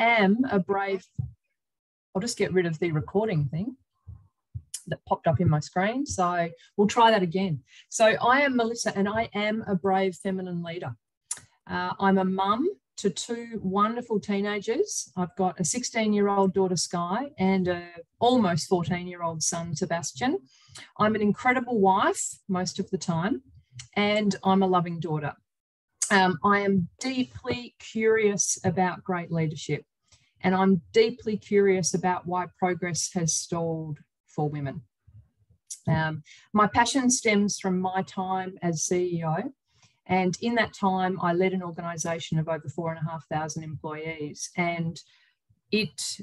am a brave, I'll just get rid of the recording thing that popped up in my screen. So we'll try that again. So I am Melissa and I am a brave feminine leader. Uh, I'm a mum to two wonderful teenagers. I've got a 16 year old daughter, Sky, and a almost 14 year old son, Sebastian. I'm an incredible wife most of the time, and I'm a loving daughter. Um, I am deeply curious about great leadership, and I'm deeply curious about why progress has stalled for women. Um, my passion stems from my time as CEO and in that time, I led an organization of over four and a half thousand employees. And it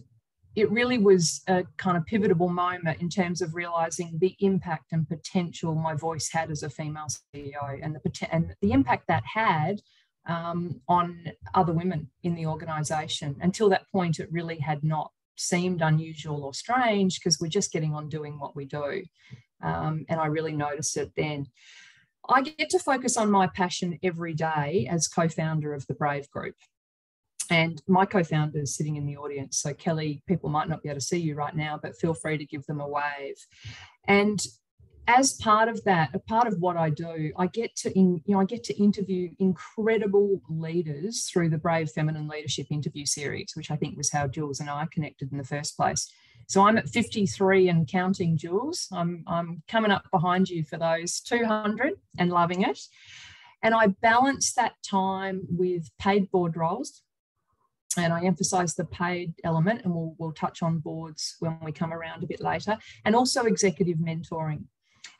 it really was a kind of pivotal moment in terms of realizing the impact and potential my voice had as a female CEO and the, and the impact that had um, on other women in the organization. Until that point, it really had not seemed unusual or strange because we're just getting on doing what we do. Um, and I really noticed it then. I get to focus on my passion every day as co founder of the Brave Group. And my co founder is sitting in the audience. So, Kelly, people might not be able to see you right now, but feel free to give them a wave. And as part of that, a part of what I do, I get to in, you know I get to interview incredible leaders through the Brave Feminine Leadership Interview Series, which I think was how Jules and I connected in the first place. So I'm at 53 and counting, Jules. I'm, I'm coming up behind you for those 200 and loving it. And I balance that time with paid board roles. And I emphasize the paid element, and we'll, we'll touch on boards when we come around a bit later, and also executive mentoring.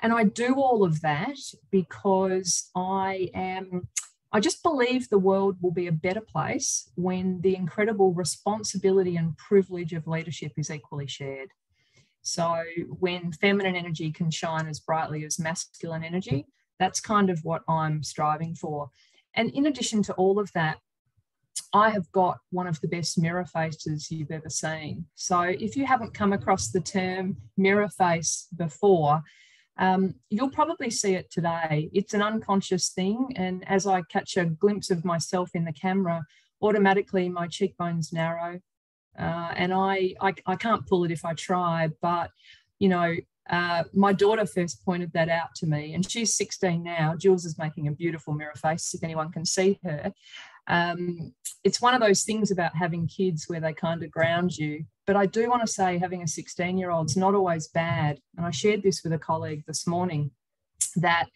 And I do all of that because I am I just believe the world will be a better place when the incredible responsibility and privilege of leadership is equally shared. So, when feminine energy can shine as brightly as masculine energy, that's kind of what I'm striving for. And in addition to all of that, I have got one of the best mirror faces you've ever seen. So, if you haven't come across the term mirror face before, um, you'll probably see it today. It's an unconscious thing. And as I catch a glimpse of myself in the camera, automatically my cheekbones narrow. Uh, and I, I, I, can't pull it if I try, but you know, uh, my daughter first pointed that out to me, and she's 16 now. Jules is making a beautiful mirror face if anyone can see her. Um, it's one of those things about having kids where they kind of ground you. But I do want to say having a 16 year old is not always bad. And I shared this with a colleague this morning that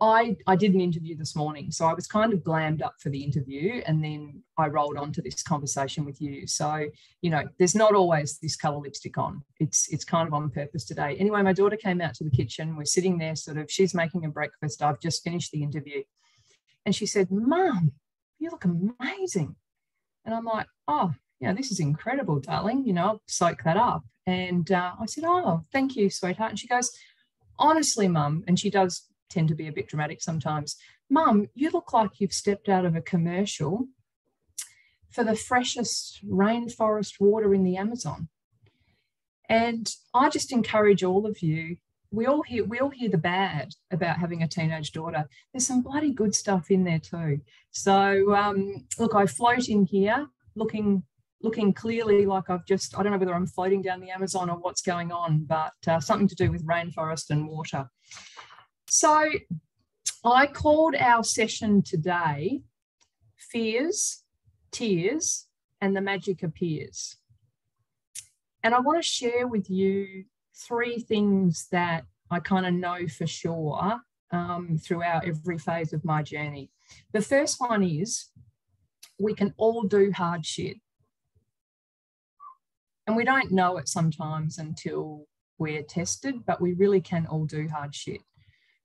I, I did an interview this morning. So I was kind of glammed up for the interview and then I rolled on to this conversation with you. So, you know, there's not always this color lipstick on. It's it's kind of on purpose today. Anyway, my daughter came out to the kitchen. We're sitting there, sort of, she's making a breakfast. I've just finished the interview. And she said, Mom, you look amazing. And I'm like, oh, yeah, this is incredible, darling. You know, I'll soak that up. And uh, I said, oh, thank you, sweetheart. And she goes, honestly, mum, and she does tend to be a bit dramatic sometimes. Mum, you look like you've stepped out of a commercial for the freshest rainforest water in the Amazon. And I just encourage all of you we all hear we all hear the bad about having a teenage daughter. There's some bloody good stuff in there too. So um, look, I float in here looking looking clearly like I've just I don't know whether I'm floating down the Amazon or what's going on, but uh, something to do with rainforest and water. So I called our session today fears, tears, and the magic appears. And I want to share with you three things that I kind of know for sure um, throughout every phase of my journey. The first one is we can all do hard shit. And we don't know it sometimes until we're tested, but we really can all do hard shit.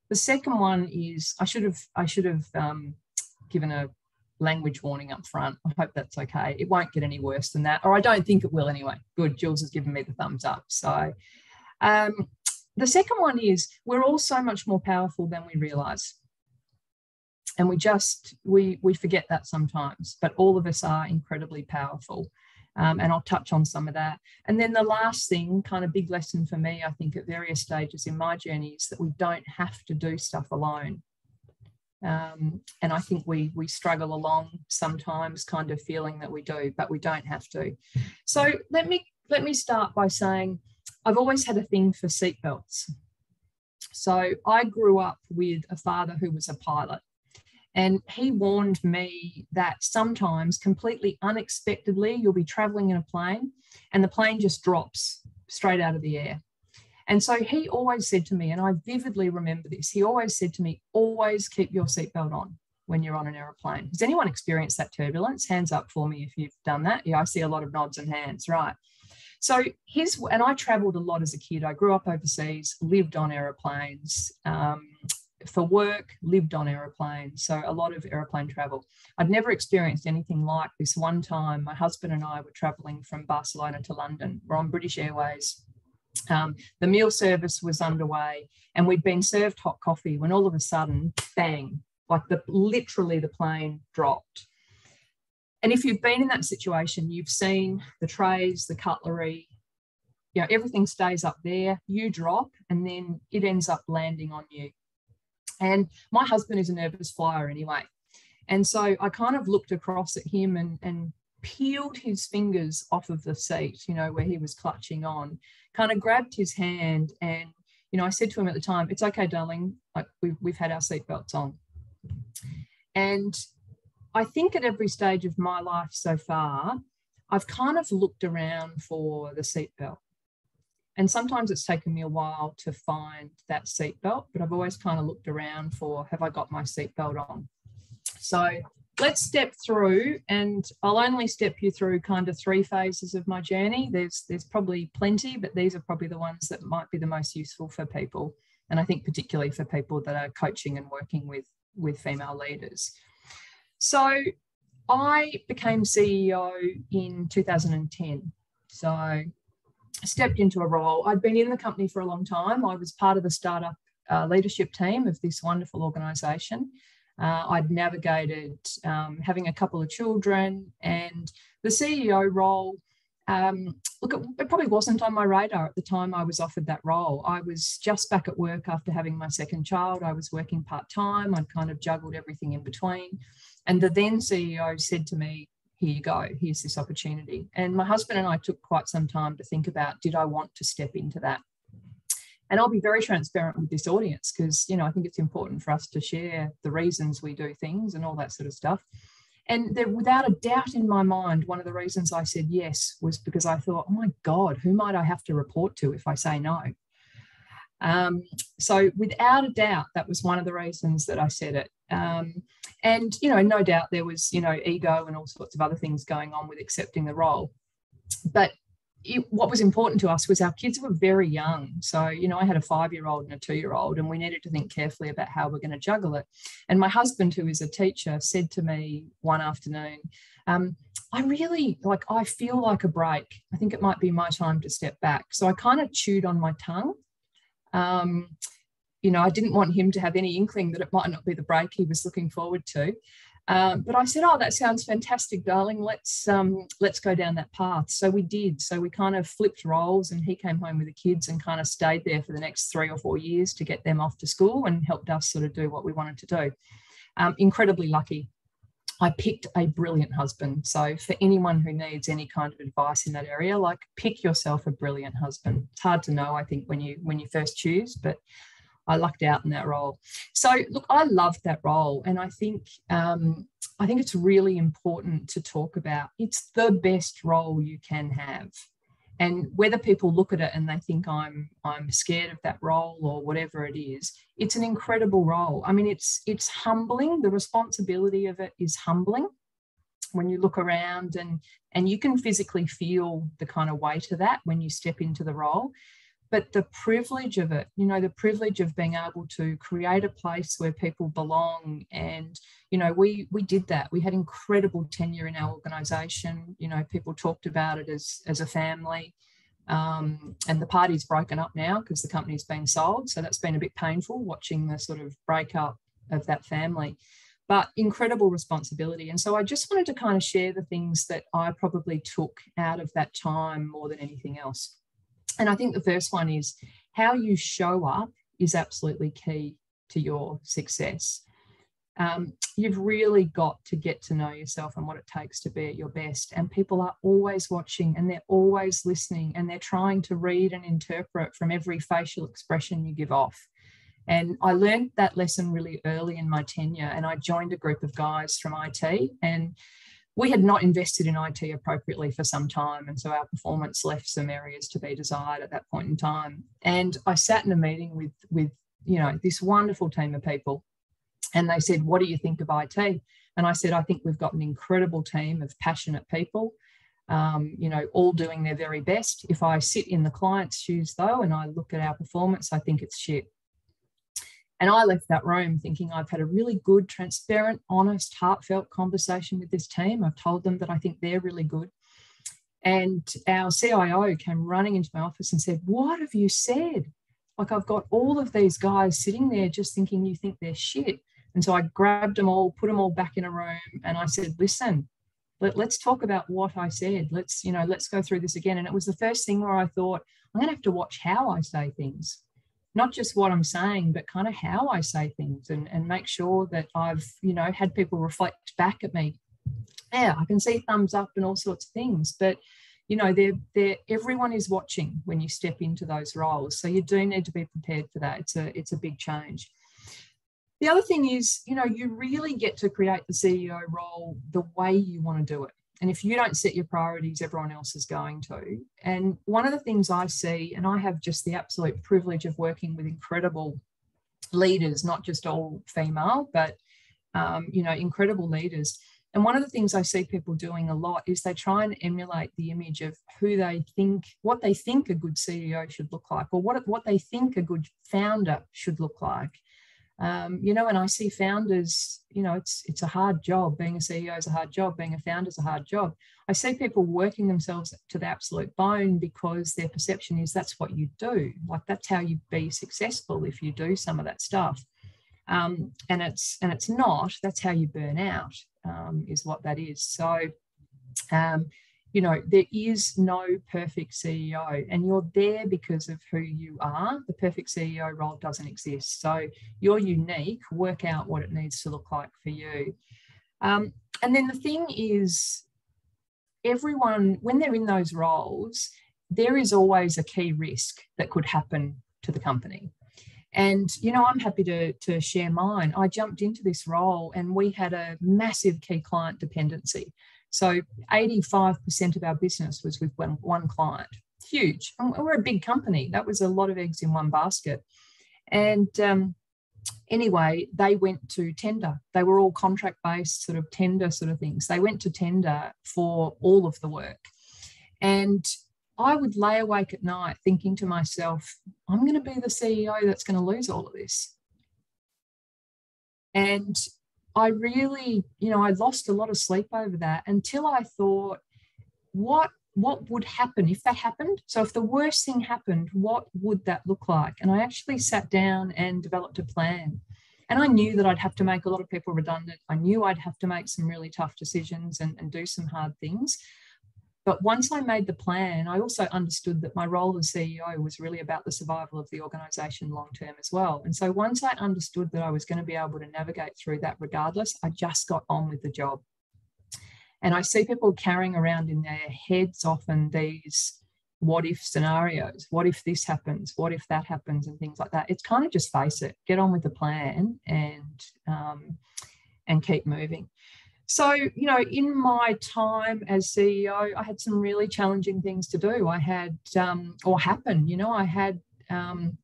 The second one is I should have I should have um, given a language warning up front. I hope that's okay. It won't get any worse than that, or I don't think it will anyway. Good, Jules has given me the thumbs up. So um, the second one is we're all so much more powerful than we realize. And we just, we, we forget that sometimes, but all of us are incredibly powerful. Um, and I'll touch on some of that. And then the last thing, kind of big lesson for me, I think, at various stages in my journey is that we don't have to do stuff alone. Um, and I think we we struggle along sometimes, kind of feeling that we do, but we don't have to. So let me let me start by saying I've always had a thing for seatbelts. So I grew up with a father who was a pilot. And he warned me that sometimes, completely unexpectedly, you'll be traveling in a plane and the plane just drops straight out of the air. And so he always said to me, and I vividly remember this, he always said to me, always keep your seatbelt on when you're on an aeroplane. Has anyone experienced that turbulence? Hands up for me if you've done that. Yeah, I see a lot of nods and hands, right. So his, and I traveled a lot as a kid. I grew up overseas, lived on aeroplanes um, for work, lived on aeroplanes. So a lot of aeroplane travel. I'd never experienced anything like this. One time, my husband and I were traveling from Barcelona to London. We're on British Airways um, the meal service was underway and we'd been served hot coffee when all of a sudden, bang, like the literally the plane dropped. And if you've been in that situation, you've seen the trays, the cutlery, you know, everything stays up there, you drop, and then it ends up landing on you. And my husband is a nervous flyer anyway. And so I kind of looked across at him and, and peeled his fingers off of the seat, you know, where he was clutching on, kind of grabbed his hand and you know, I said to him at the time, "It's okay, darling. Like we've we've had our seatbelts on." And I think at every stage of my life so far, I've kind of looked around for the seatbelt. And sometimes it's taken me a while to find that seatbelt, but I've always kind of looked around for have I got my seatbelt on? So let's step through and I'll only step you through kind of three phases of my journey. There's there's probably plenty, but these are probably the ones that might be the most useful for people. And I think particularly for people that are coaching and working with, with female leaders. So I became CEO in 2010. So stepped into a role. I'd been in the company for a long time. I was part of the startup uh, leadership team of this wonderful organization. Uh, I'd navigated um, having a couple of children and the CEO role. Um, look, it, it probably wasn't on my radar at the time I was offered that role. I was just back at work after having my second child. I was working part time. I'd kind of juggled everything in between. And the then CEO said to me, Here you go, here's this opportunity. And my husband and I took quite some time to think about did I want to step into that? and I'll be very transparent with this audience because you know I think it's important for us to share the reasons we do things and all that sort of stuff. And there, without a doubt in my mind, one of the reasons I said yes was because I thought, oh my God, who might I have to report to if I say no? Um, so without a doubt, that was one of the reasons that I said it. Um, and you know, no doubt there was you know ego and all sorts of other things going on with accepting the role. But it, what was important to us was our kids were very young. So, you know, I had a five year old and a two year old, and we needed to think carefully about how we're going to juggle it. And my husband, who is a teacher, said to me one afternoon, um, I really like, I feel like a break. I think it might be my time to step back. So I kind of chewed on my tongue. Um, you know, I didn't want him to have any inkling that it might not be the break he was looking forward to. Um, but I said, "Oh, that sounds fantastic, darling. Let's um, let's go down that path." So we did. So we kind of flipped roles, and he came home with the kids and kind of stayed there for the next three or four years to get them off to school and helped us sort of do what we wanted to do. Um, incredibly lucky. I picked a brilliant husband. So for anyone who needs any kind of advice in that area, like pick yourself a brilliant husband. It's hard to know, I think, when you when you first choose, but I lucked out in that role. So look, I loved that role, and I think um, I think it's really important to talk about. It's the best role you can have, and whether people look at it and they think I'm I'm scared of that role or whatever it is, it's an incredible role. I mean, it's it's humbling. The responsibility of it is humbling when you look around and and you can physically feel the kind of weight of that when you step into the role but the privilege of it you know the privilege of being able to create a place where people belong and you know we we did that. We had incredible tenure in our organization. You know people talked about it as as a family um, and the party's broken up now because the company's been sold. So that's been a bit painful watching the sort of breakup of that family but incredible responsibility. And so i just wanted to kind of share the things that i probably took out of that time more than anything else and I think the first one is how you show up is absolutely key to your success. um, you've really got to get to know yourself and what it takes to be at your best. And people are always watching and they're always listening and they're trying to read and interpret from every facial expression you give off. And I learned that lesson really early in my tenure. And I joined a group of guys from IT, and we had not invested in IT appropriately for some time. And so our performance left some areas to be desired at that point in time. And I sat in a meeting with, with you know, this wonderful team of people and they said, What do you think of IT? And I said, I think we've got an incredible team of passionate people, um, you know, all doing their very best. If I sit in the client's shoes, though, and I look at our performance, I think it's shit. And I left that room thinking I've had a really good, transparent, honest, heartfelt conversation with this team. I've told them that I think they're really good. And our CIO came running into my office and said, What have you said? Like, I've got all of these guys sitting there just thinking you think they're shit. And so I grabbed them all, put them all back in a room, and I said, listen, let, let's talk about what I said. Let's, you know, let's go through this again. And it was the first thing where I thought, I'm going to have to watch how I say things, not just what I'm saying, but kind of how I say things and, and make sure that I've, you know, had people reflect back at me. Yeah, I can see thumbs up and all sorts of things, but you know, they're, they're, everyone is watching when you step into those roles. So you do need to be prepared for that. It's a, it's a big change. The other thing is, you know, you really get to create the CEO role the way you want to do it. And if you don't set your priorities, everyone else is going to. And one of the things I see, and I have just the absolute privilege of working with incredible leaders, not just all female, but, um, you know, incredible leaders. And one of the things I see people doing a lot is they try and emulate the image of who they think, what they think a good CEO should look like, or what, what they think a good founder should look like um, you know, and I see founders, you know, it's it's a hard job. Being a CEO is a hard job. Being a founder is a hard job. I see people working themselves to the absolute bone because their perception is that's what you do. Like that's how you be successful if you do some of that stuff. Um, and it's and it's not. That's how you burn out. Um, is what that is. So um, you know, there is no perfect CEO, and you're there because of who you are. The perfect CEO role doesn't exist. So you're unique. Work out what it needs to look like for you. Um, and then the thing is, everyone, when they're in those roles, there is always a key risk that could happen to the company. And, you know, I'm happy to, to share mine. I jumped into this role and we had a massive key client dependency. So 85% of our business was with one, one client. Huge. And we're a big company. That was a lot of eggs in one basket. And um, anyway, they went to tender. They were all contract based, sort of tender sort of things. They went to tender for all of the work. And I would lay awake at night thinking to myself, I'm going to be the CEO that's going to lose all of this. And I really, you know, I lost a lot of sleep over that until I thought, what what would happen if that happened? So if the worst thing happened, what would that look like? And I actually sat down and developed a plan. And I knew that I'd have to make a lot of people redundant. I knew I'd have to make some really tough decisions and, and do some hard things. But once I made the plan, I also understood that my role as CEO was really about the survival of the organization long term as well. And so once I understood that I was going to be able to navigate through that regardless, I just got on with the job. And I see people carrying around in their heads often these what if scenarios what if this happens what if that happens and things like that it's kind of just face it get on with the plan and um, and keep moving so, you know, in my time as CEO, I had some really challenging things to do. I had, um, or happen, you know, I had, um,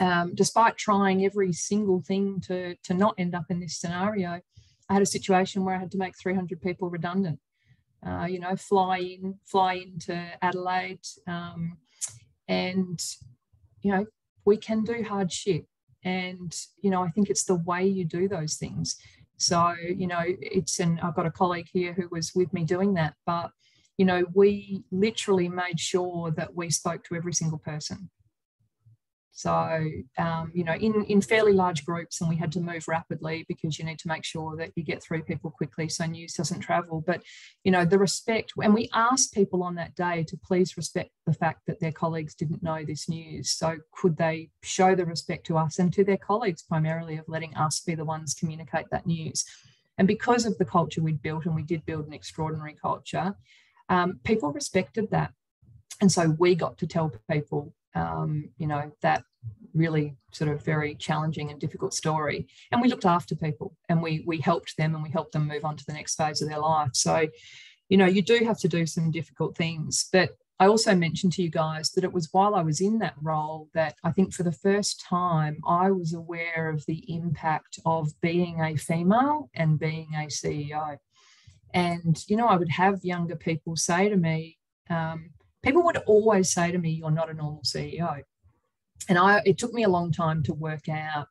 um, despite trying every single thing to, to not end up in this scenario, I had a situation where I had to make 300 people redundant. Uh, you know, fly in, fly into Adelaide, um, and you know, we can do hard shit. And you know, I think it's the way you do those things. So, you know, it's, and I've got a colleague here who was with me doing that, but, you know, we literally made sure that we spoke to every single person. So, um, you know, in, in fairly large groups, and we had to move rapidly because you need to make sure that you get through people quickly so news doesn't travel. But, you know, the respect, and we asked people on that day to please respect the fact that their colleagues didn't know this news. So, could they show the respect to us and to their colleagues primarily of letting us be the ones communicate that news? And because of the culture we'd built, and we did build an extraordinary culture, um, people respected that. And so we got to tell people um, you know, that really sort of very challenging and difficult story. And we looked after people and we we helped them and we helped them move on to the next phase of their life. So, you know, you do have to do some difficult things. But I also mentioned to you guys that it was while I was in that role that I think for the first time I was aware of the impact of being a female and being a CEO. And, you know, I would have younger people say to me, um, people would always say to me, You're not a normal CEO. And I it took me a long time to work out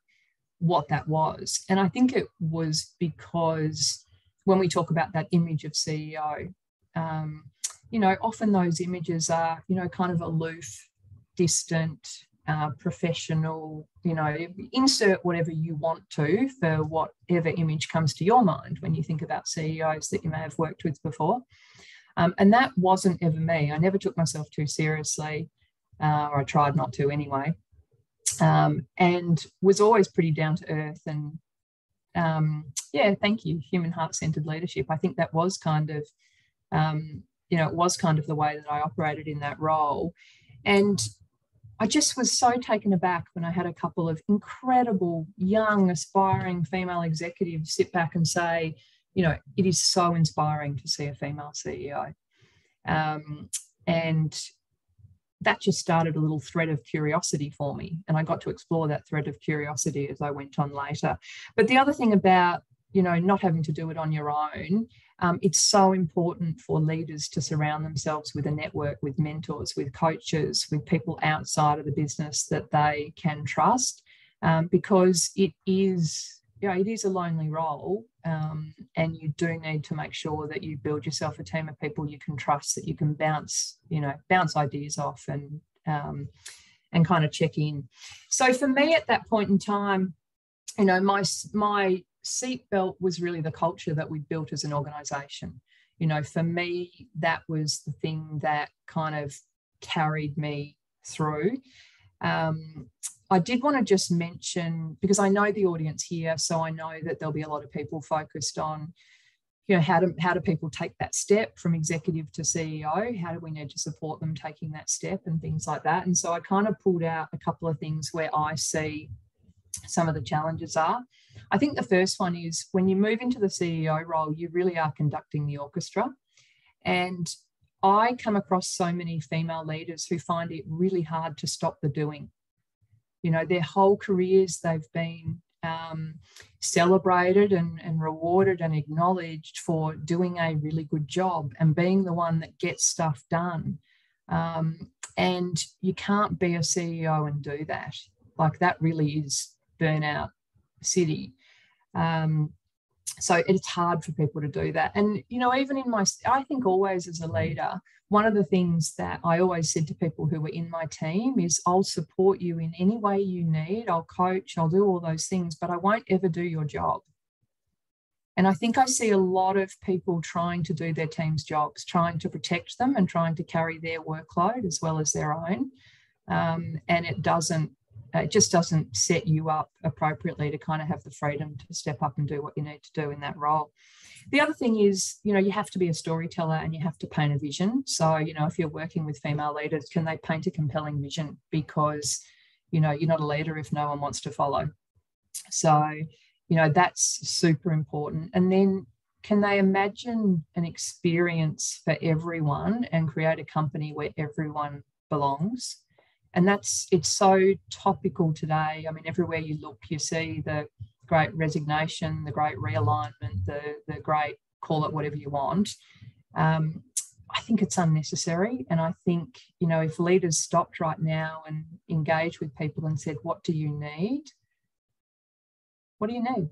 what that was. And I think it was because when we talk about that image of CEO, um, you know, often those images are, you know, kind of aloof, distant, uh, professional, you know, insert whatever you want to for whatever image comes to your mind when you think about CEOs that you may have worked with before. Um, and that wasn't ever me. I never took myself too seriously, uh, or I tried not to anyway, um, and was always pretty down to earth. And um, yeah, thank you, human heart centered leadership. I think that was kind of, um, you know, it was kind of the way that I operated in that role. And I just was so taken aback when I had a couple of incredible, young, aspiring female executives sit back and say, you know, it is so inspiring to see a female CEO. Um, and that just started a little thread of curiosity for me. And I got to explore that thread of curiosity as I went on later. But the other thing about, you know, not having to do it on your own, um, it's so important for leaders to surround themselves with a network, with mentors, with coaches, with people outside of the business that they can trust, um, because it is yeah, it is a lonely role. Um, and you do need to make sure that you build yourself a team of people you can trust that you can bounce, you know, bounce ideas off and um, and kind of check in. So for me at that point in time, you know, my my seatbelt was really the culture that we built as an organization. You know, for me, that was the thing that kind of carried me through. Um, I did want to just mention because I know the audience here, so I know that there'll be a lot of people focused on, you know, how do how do people take that step from executive to CEO? How do we need to support them taking that step and things like that? And so I kind of pulled out a couple of things where I see some of the challenges are. I think the first one is when you move into the CEO role, you really are conducting the orchestra. And I come across so many female leaders who find it really hard to stop the doing you know their whole careers they've been um, celebrated and, and rewarded and acknowledged for doing a really good job and being the one that gets stuff done. Um, and you can't be a ceo and do that. Like that really is burnout city. Um, so it's hard for people to do that and you know even in my i think always as a leader one of the things that I always said to people who were in my team is I'll support you in any way you need. I'll coach, I'll do all those things, but I won't ever do your job. And I think I see a lot of people trying to do their team's jobs, trying to protect them and trying to carry their workload as well as their own. Um, and it doesn't, it just doesn't set you up appropriately to kind of have the freedom to step up and do what you need to do in that role. The other thing is, you know, you have to be a storyteller and you have to paint a vision. So, you know, if you're working with female leaders, can they paint a compelling vision? Because, you know, you're not a leader if no one wants to follow. So, you know, that's super important. And then can they imagine an experience for everyone and create a company where everyone belongs? And that's it's so topical today. I mean, everywhere you look, you see the great resignation, the great realignment, the, the great call it whatever you want. Um, I think it's unnecessary. And I think, you know, if leaders stopped right now and engaged with people and said, what do you need? What do you need?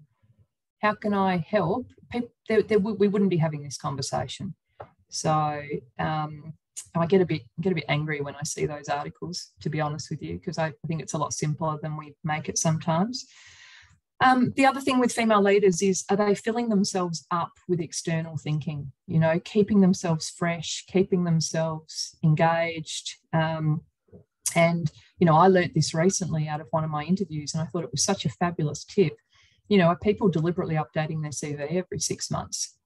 How can I help? People, they, they, we wouldn't be having this conversation. So, um, I get a bit get a bit angry when I see those articles, to be honest with you, because I, think it's a lot simpler than we make it sometimes. Um, the other thing with female leaders is are they filling themselves up with external thinking? You know, keeping themselves fresh, keeping themselves engaged. Um, and you know, I learnt this recently out of one of my interviews, and I thought it was such a fabulous tip. You know, are people deliberately updating their CV every six months?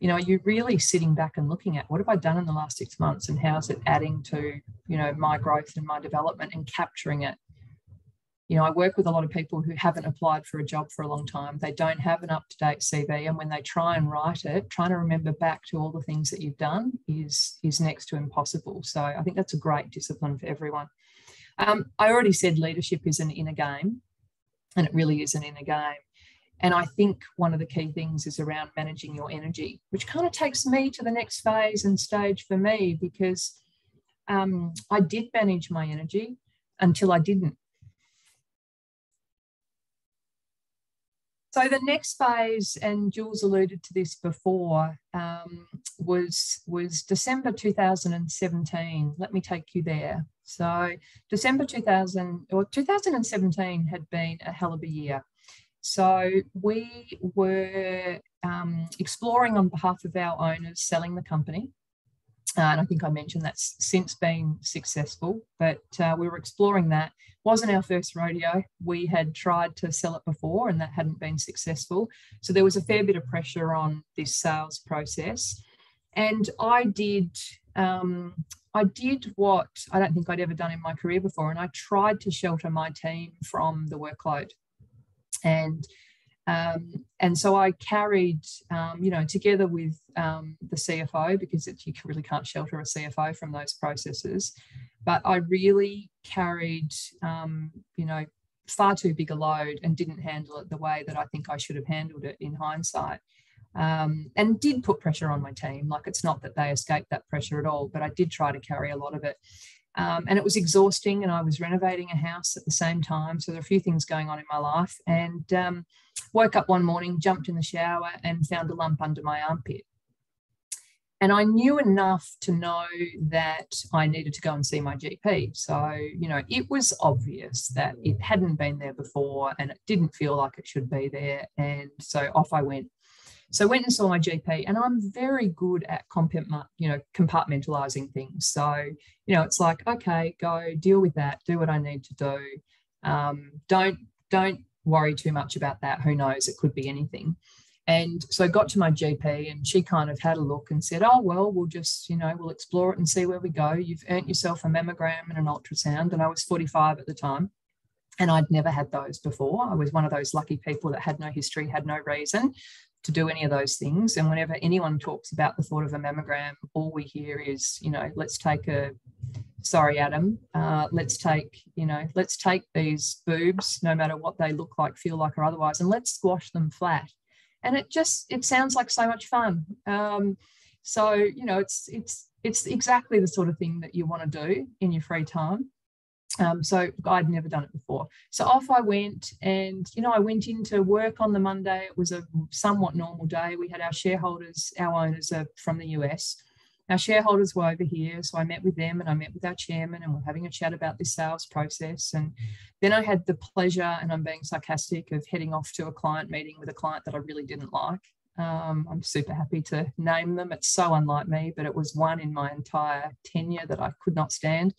You know, are you really sitting back and looking at what have I done in the last six months and how's it adding to, you know, my growth and my development and capturing it you know, I work with a lot of people who haven't applied for a job for a long time. They don't have an up to date CV. And when they try and write it, trying to remember back to all the things that you've done is, is next to impossible. So I think that's a great discipline for everyone. Um, I already said leadership is an inner game, and it really is an inner game. And I think one of the key things is around managing your energy, which kind of takes me to the next phase and stage for me because um, I did manage my energy until I didn't So the next phase, and Jules alluded to this before, um, was was December 2017. Let me take you there. So December 2000 or 2017 had been a hell of a year. So we were um, exploring on behalf of our owners selling the company. Uh, and I think I mentioned that's since been successful, but uh, we were exploring that. Wasn't our first rodeo. We had tried to sell it before and that hadn't been successful. So there was a fair bit of pressure on this sales process. And I did, um, I did what I don't think I'd ever done in my career before, and I tried to shelter my team from the workload. And um, and so I carried, um, you know, together with um, the CFO, because it, you really can't shelter a CFO from those processes, but I really carried, um, you know, far too big a load and didn't handle it the way that I think I should have handled it in hindsight. Um, and did put pressure on my team. Like it's not that they escaped that pressure at all, but I did try to carry a lot of it. Um, and it was exhausting, and I was renovating a house at the same time. So there are a few things going on in my life. And um, woke up one morning, jumped in the shower, and found a lump under my armpit. And I knew enough to know that I needed to go and see my GP. So, you know, it was obvious that it hadn't been there before and it didn't feel like it should be there. And so off I went. So I went and saw my GP, and I'm very good at you know, compartmentalizing things. So, you know, it's like, okay, go deal with that, do what I need to do. Um, don't don't worry too much about that. Who knows? It could be anything. And so I got to my GP and she kind of had a look and said, Oh, well, we'll just, you know, we'll explore it and see where we go. You've earned yourself a mammogram and an ultrasound. And I was 45 at the time. And I'd never had those before. I was one of those lucky people that had no history, had no reason to do any of those things. And whenever anyone talks about the thought of a mammogram, all we hear is, you know, let's take a sorry, Adam, uh, let's take, you know, let's take these boobs, no matter what they look like, feel like, or otherwise, and let's squash them flat. And it just, it sounds like so much fun. Um, so, you know, it's, it's, it's exactly the sort of thing that you want to do in your free time. Um, so I'd never done it before. So off I went, and you know, I went into work on the Monday. It was a somewhat normal day. We had our shareholders, our owners are from the US, our shareholders were over here. So I met with them and I met with our chairman and we're having a chat about this sales process. And then I had the pleasure, and I'm being sarcastic, of heading off to a client meeting with a client that I really didn't like. Um, I'm super happy to name them. It's so unlike me, but it was one in my entire tenure that I could not stand.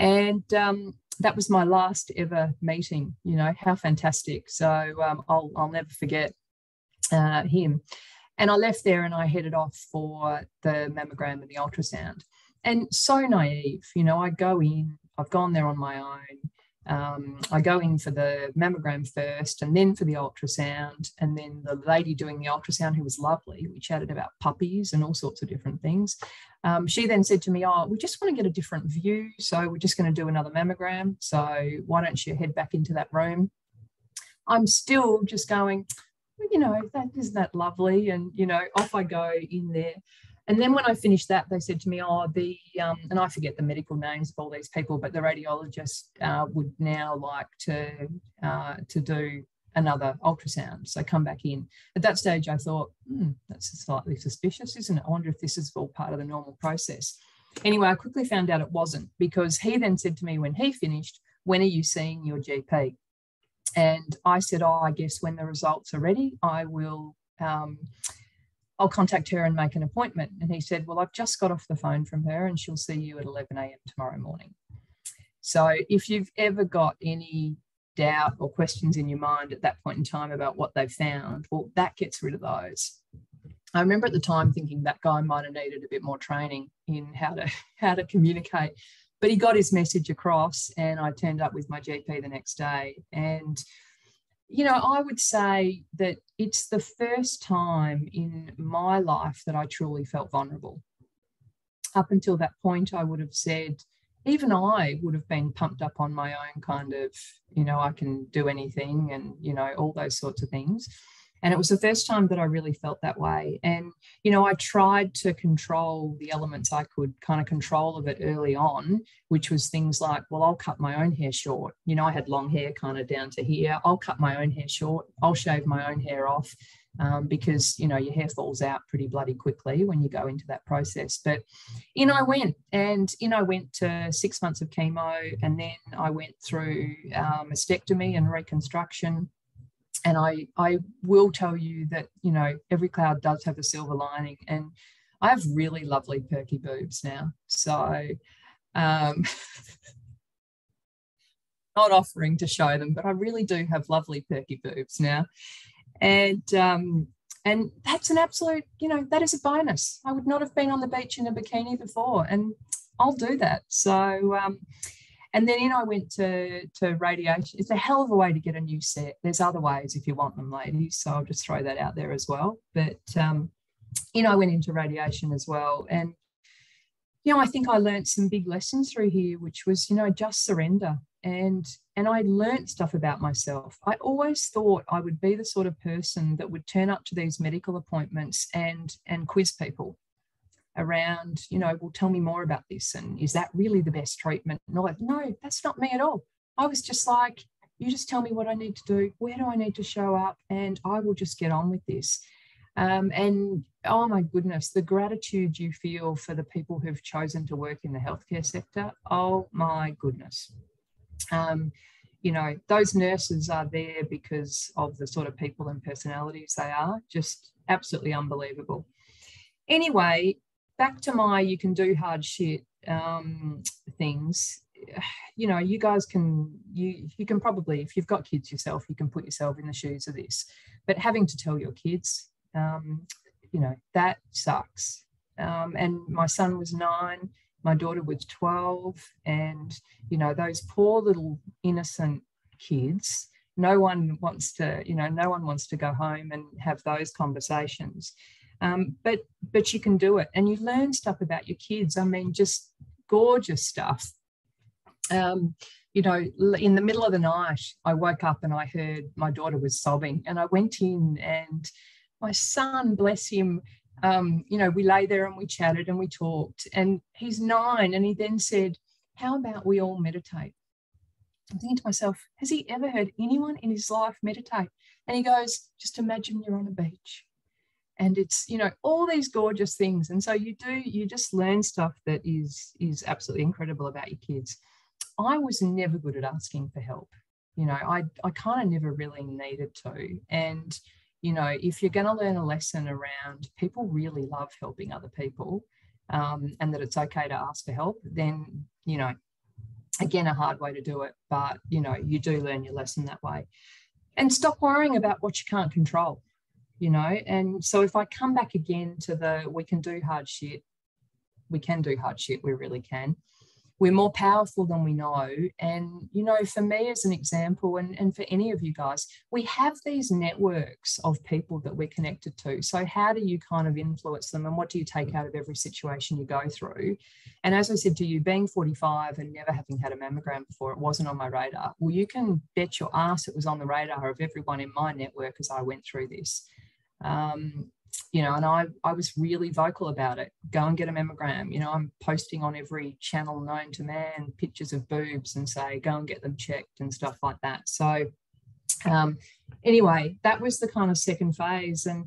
And um, that was my last ever meeting. You know, how fantastic. So um, I'll, I'll never forget uh, him. And I left there and I headed off for the mammogram and the ultrasound. And so naive, you know, I go in, I've gone there on my own. Um, I go in for the mammogram first and then for the ultrasound. And then the lady doing the ultrasound, who was lovely, we chatted about puppies and all sorts of different things. Um, she then said to me, Oh, we just want to get a different view. So we're just going to do another mammogram. So why don't you head back into that room? I'm still just going, you know, that isn't that lovely? And, you know, off I go in there. And then when I finished that, they said to me, oh, the, um, and I forget the medical names of all these people, but the radiologist uh, would now like to, uh, to do another ultrasound. So come back in. At that stage, I thought, hmm, that's slightly suspicious, isn't it? I wonder if this is all part of the normal process. Anyway, I quickly found out it wasn't because he then said to me when he finished, When are you seeing your GP? And I said, Oh, I guess when the results are ready, I will. Um, I'll contact her and make an appointment. And he said, Well, I've just got off the phone from her and she'll see you at 11 a.m. tomorrow morning. So if you've ever got any doubt or questions in your mind at that point in time about what they've found, well, that gets rid of those. I remember at the time thinking that guy might have needed a bit more training in how to how to communicate, but he got his message across, and I turned up with my GP the next day. And you know, I would say that it's the first time in my life that I truly felt vulnerable. Up until that point, I would have said, even I would have been pumped up on my own kind of, you know, I can do anything and, you know, all those sorts of things. And it was the first time that I really felt that way. And, you know, I tried to control the elements I could kind of control of it early on, which was things like, well, I'll cut my own hair short. You know, I had long hair kind of down to here. I'll cut my own hair short. I'll shave my own hair off. Um, because you know your hair falls out pretty bloody quickly when you go into that process. But in I went, and in I went to six months of chemo, and then I went through um, mastectomy and reconstruction and I I will tell you that you know every cloud does have a silver lining, and I have really lovely perky boobs now. So, um, not offering to show them, but I really do have lovely perky boobs now, and um, and that's an absolute you know that is a bonus. I would not have been on the beach in a bikini before, and I'll do that. So. Um, and then in I went to, to radiation. It's a hell of a way to get a new set. There's other ways if you want them, ladies. So I'll just throw that out there as well. But um, you know, I went into radiation as well. And you know, I think I learned some big lessons through here, which was, you know, just surrender. And and I learned stuff about myself. I always thought I would be the sort of person that would turn up to these medical appointments and and quiz people around, you know, well, tell me more about this. And is that really the best treatment? And like, no, that's not me at all. I was just like, you just tell me what I need to do. Where do I need to show up? And I will just get on with this. Um, and oh my goodness, the gratitude you feel for the people who've chosen to work in the healthcare sector. Oh my goodness. Um, you know, those nurses are there because of the sort of people and personalities they are, just absolutely unbelievable. Anyway, back to my you can do hard shit um, things. You know you guys can you you can probably if you've got kids yourself you can put yourself in the shoes of this. But having to tell your kids um, you know that sucks. Um, and my son was nine my daughter was 12 and you know those poor little innocent kids no one wants to you know no one wants to go home and have those conversations um, but but you can do it, and you learn stuff about your kids. I mean, just gorgeous stuff. Um, you know, in the middle of the night, I woke up and I heard my daughter was sobbing, and I went in, and my son, bless him, um, you know, we lay there and we chatted and we talked, and he's nine, and he then said, "How about we all meditate?" I'm thinking to myself, has he ever heard anyone in his life meditate? And he goes, just imagine you're on a beach and it's you know all these gorgeous things. And so you do you just learn stuff that is is absolutely incredible about your kids. I was never good at asking for help. You know i i kind of never really needed to. And you know if you're going to learn a lesson around people really love helping other people um, and that it's okay to ask for help then you know again a hard way to do it. But you know you do learn your lesson that way. And stop worrying about what you can't control you know? And so if i come back again to the we can do hard shit we can do hard shit we really can. We're more powerful than we know. And you know for me as an example and, and for any of you guys we have these networks of people that we're connected to. So how do you kind of influence them and what do you take out of every situation you go through? And as i said to you being 45 and never having had a mammogram before it wasn't on my radar. Well you can bet your ass it was on the radar of everyone in my network as i went through this um, you know, and I, I was really vocal about it. Go and get a mammogram. You know, I'm posting on every channel known to man pictures of boobs and say, go and get them checked and stuff like that. So, um, anyway, that was the kind of second phase. And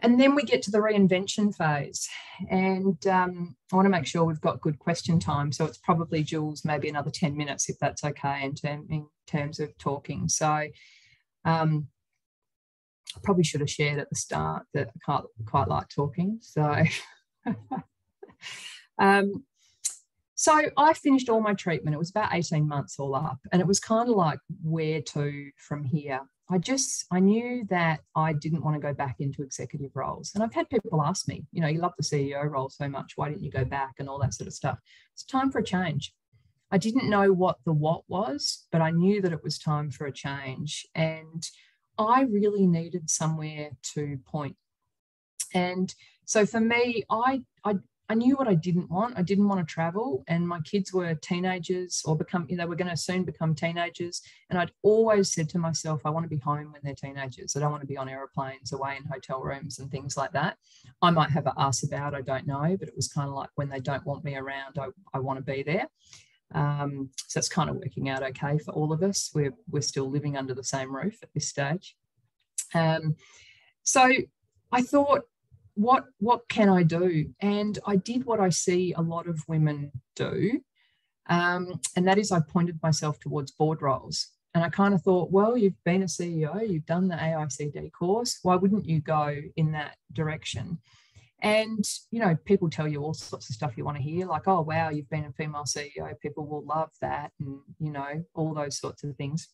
and then we get to the reinvention phase. And um, I want to make sure we've got good question time. So it's probably, Jules, maybe another 10 minutes if that's okay in, term, in terms of talking. So um, I probably should have shared at the start that I can't quite like talking. So, um, so I finished all my treatment. It was about 18 months all up. And it was kind of like, where to from here? I just I knew that I didn't want to go back into executive roles. And I've had people ask me, you know, you love the CEO role so much, why didn't you go back and all that sort of stuff. It's time for a change. I didn't know what the what was, but I knew that it was time for a change. And I really needed somewhere to point. And so for me, I I I knew what I didn't want. I didn't want to travel, and my kids were teenagers or become, you know, they were going to soon become teenagers. And I'd always said to myself, I want to be home when they're teenagers. I don't want to be on aeroplanes, away in hotel rooms, and things like that. I might have an ask about, I don't know, but it was kind of like when they don't want me around, I, I want to be there. Um, so it's kind of working out okay for all of us. We're we're still living under the same roof at this stage. Um, so I thought what what can I do? And I did what I see a lot of women do, um, and that is I pointed myself towards board roles. And I kind of thought, well, you've been a CEO, you've done the AICD course. Why wouldn't you go in that direction? And you know, people tell you all sorts of stuff you want to hear, like, oh wow, you've been a female CEO, people will love that, and you know, all those sorts of things.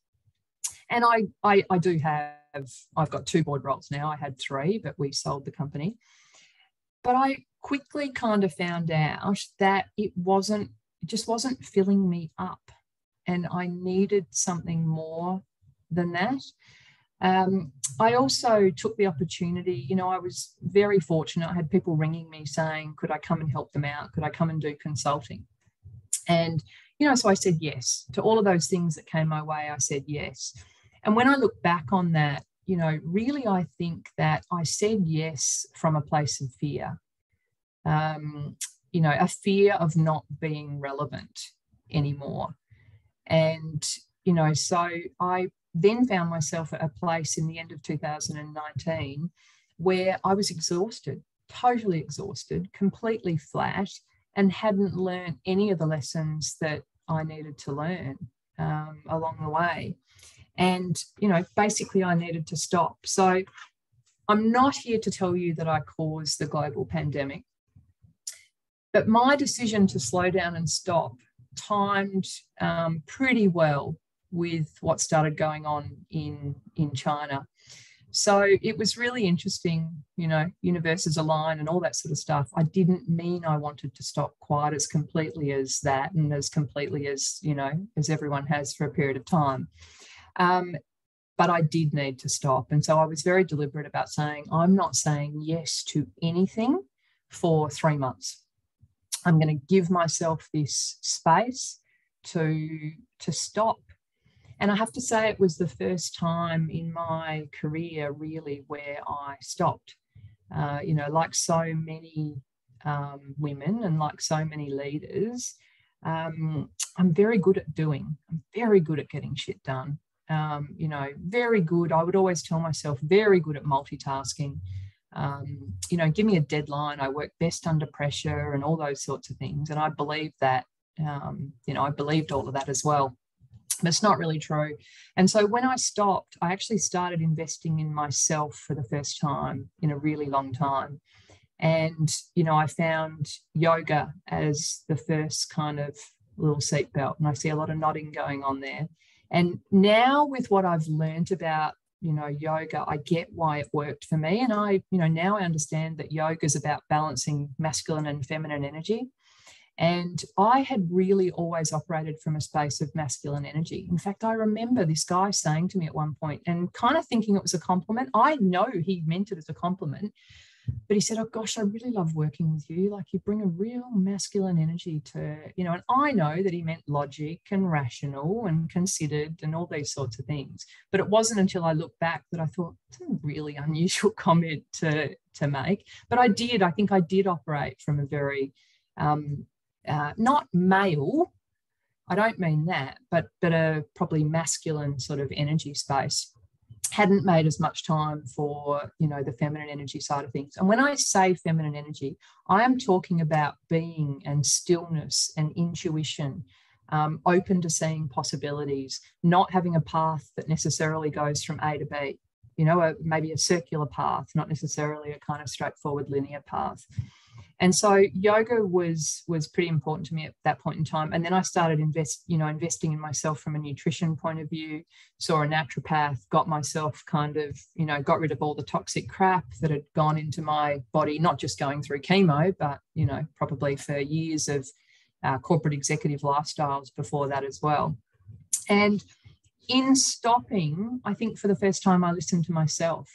And I, I, I do have I've got two board roles now. I had three, but we sold the company. But I quickly kind of found out that it wasn't it just wasn't filling me up, and I needed something more than that. Um, I also took the opportunity, you know, I was very fortunate. I had people ringing me saying, could I come and help them out? Could I come and do consulting? And, you know, so I said yes to all of those things that came my way. I said yes. And when I look back on that, you know, really, I think that I said yes from a place of fear. Um, you know, a fear of not being relevant anymore. And, you know, so I then found myself at a place in the end of 2019 where I was exhausted, totally exhausted, completely flat, and hadn't learned any of the lessons that I needed to learn um, along the way. And, you know, basically I needed to stop. So I'm not here to tell you that I caused the global pandemic. But my decision to slow down and stop timed um, pretty well with what started going on in, in China. So it was really interesting, you know, universes align and all that sort of stuff. I didn't mean I wanted to stop quite as completely as that and as completely as, you know, as everyone has for a period of time. Um, but I did need to stop. And so I was very deliberate about saying, I'm not saying yes to anything for three months. I'm going to give myself this space to, to stop. And I have to say, it was the first time in my career, really, where I stopped. Uh, you know, like so many um, women and like so many leaders, um, I'm very good at doing. I'm very good at getting shit done um, you know, very good. I would always tell myself, very good at multitasking. Um, you know, give me a deadline. I work best under pressure and all those sorts of things. And I believe that, um, you know, I believed all of that as well. But it's not really true. And so when I stopped, I actually started investing in myself for the first time in a really long time. And, you know, I found yoga as the first kind of little seatbelt. And I see a lot of nodding going on there. And now with what I've learned about, you know, yoga, I get why it worked for me. And I, you know, now I understand that yoga is about balancing masculine and feminine energy. And I had really always operated from a space of masculine energy. In fact, I remember this guy saying to me at one point and kind of thinking it was a compliment. I know he meant it as a compliment, but he said, Oh gosh, I really love working with you. Like you bring a real masculine energy to, you know, and I know that he meant logic and rational and considered and all these sorts of things. But it wasn't until I looked back that I thought it's a really unusual comment to to make. But I did, I think I did operate from a very um, uh, not male, I don't mean that, but but a probably masculine sort of energy space. hadn't made as much time for you know the feminine energy side of things. And when i say feminine energy i am talking about being and stillness and intuition um, open to seeing possibilities not having a path that necessarily goes from a to b. You know a, maybe a circular path not necessarily a kind of straightforward linear path and so yoga was was pretty important to me at that point in time. And then i started invest you know investing in myself from a nutrition point of view saw a naturopath got myself kind of you know got rid of all the toxic crap that had gone into my body not just going through chemo but you know probably for years of uh, corporate executive lifestyles before that as well. And in stopping i think for the first time i listened to myself.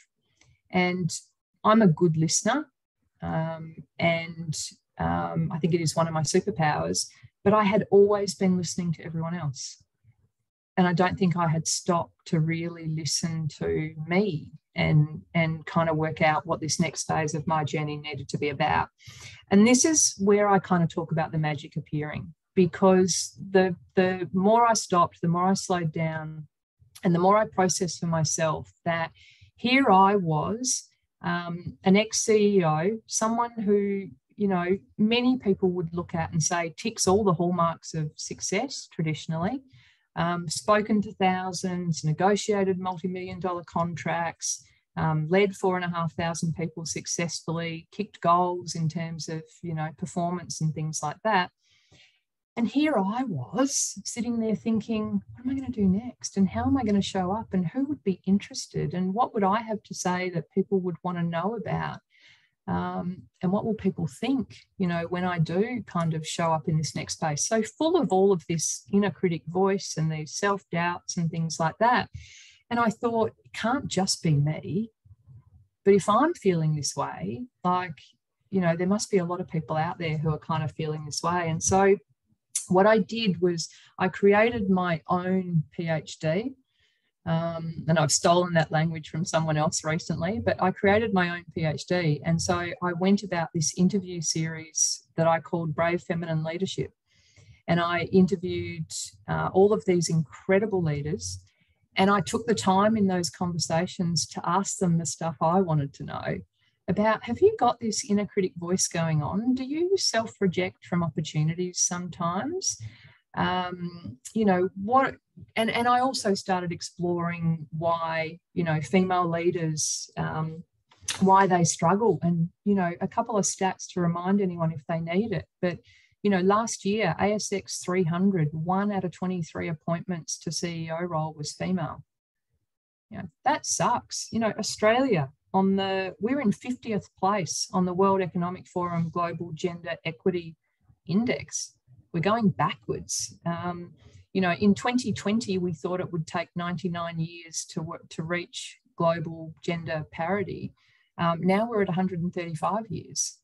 And i'm a good listener um, and um, I think it is one of my superpowers. But I had always been listening to everyone else. And I don't think I had stopped to really listen to me and, and kind of work out what this next phase of my journey needed to be about. And this is where I kind of talk about the magic appearing because the, the more I stopped, the more I slowed down, and the more I processed for myself that here I was um, an ex CEO, someone who, you know, many people would look at and say ticks all the hallmarks of success traditionally, um, spoken to thousands, negotiated multi million dollar contracts. Um, led four and a half thousand people successfully, kicked goals in terms of you know performance and things like that. And here I was sitting there thinking, what am I going to do next? And how am I going to show up? And who would be interested? And what would I have to say that people would want to know about? Um, and what will people think, you know, when I do kind of show up in this next space? So full of all of this inner critic voice and these self doubts and things like that. And I thought, it can't just be me. But if I'm feeling this way, like, you know, there must be a lot of people out there who are kind of feeling this way. And so what I did was I created my own PhD. Um, and I've stolen that language from someone else recently, but I created my own PhD. And so I went about this interview series that I called Brave Feminine Leadership. And I interviewed uh, all of these incredible leaders. And I took the time in those conversations to ask them the stuff I wanted to know about have you got this inner critic voice going on? Do you self reject from opportunities sometimes? Um, you know, what, and, and I also started exploring why, you know, female leaders, um, why they struggle. And, you know, a couple of stats to remind anyone if they need it. But, you know, last year, ASX 300, one out of 23 appointments to CEO role was female. Know, that sucks. You know, Australia, on the we're in 50th place on the World Economic Forum Global Gender Equity Index. We're going backwards. Um, you know, in 2020, we thought it would take 99 years to work to reach global gender parity. Um, now we're at 135 years.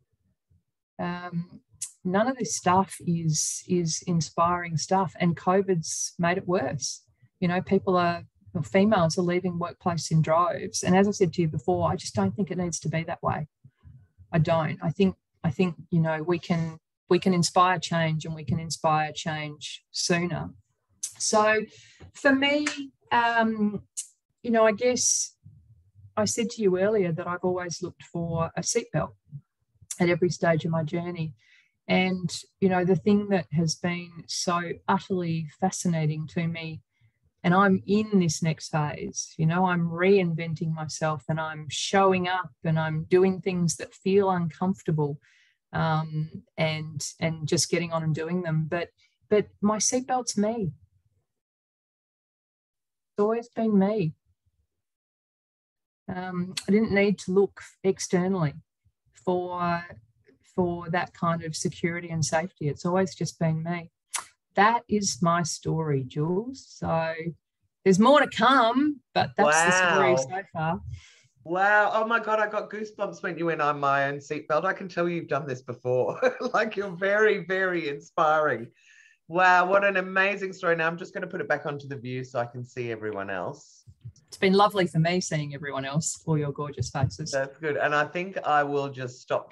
Um, none of this stuff is is inspiring stuff, and COVID's made it worse. You know, people are females are leaving workplace in droves. And as I said to you before, I just don't think it needs to be that way. I don't. I think I think you know we can we can inspire change and we can inspire change sooner. So for me, um, you know, I guess I said to you earlier that I've always looked for a seatbelt at every stage of my journey. And, you know, the thing that has been so utterly fascinating to me and I'm in this next phase. You know, I'm reinventing myself and I'm showing up and I'm doing things that feel uncomfortable um, and and just getting on and doing them. But but my seatbelt's me. It's always been me. Um, I didn't need to look externally for for that kind of security and safety. It's always just been me that is my story, Jules. So there's more to come, but that's wow. the story so far. Wow. Oh my God, I got goosebumps when you went on my own seatbelt. I can tell you've done this before. like you're very, very inspiring. Wow, what an amazing story. Now I'm just going to put it back onto the view so I can see everyone else. It's been lovely for me seeing everyone else, all your gorgeous faces. That's good. And I think I will just stop